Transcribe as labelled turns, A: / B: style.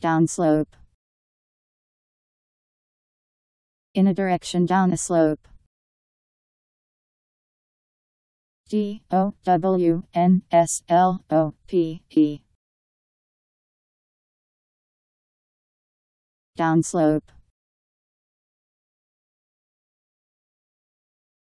A: Downslope. In a direction down a slope. D O W N S L O P E. Downslope.